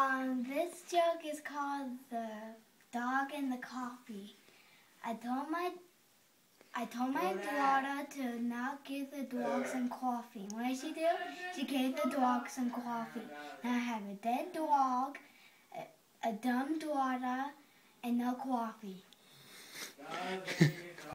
Um, this joke is called the dog and the coffee. I told my I told my daughter to not give the dog some coffee. What did she do? She gave the dog some coffee. Now I have a dead dog, a, a dumb daughter, and no coffee.